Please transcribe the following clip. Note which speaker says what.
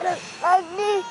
Speaker 1: I need.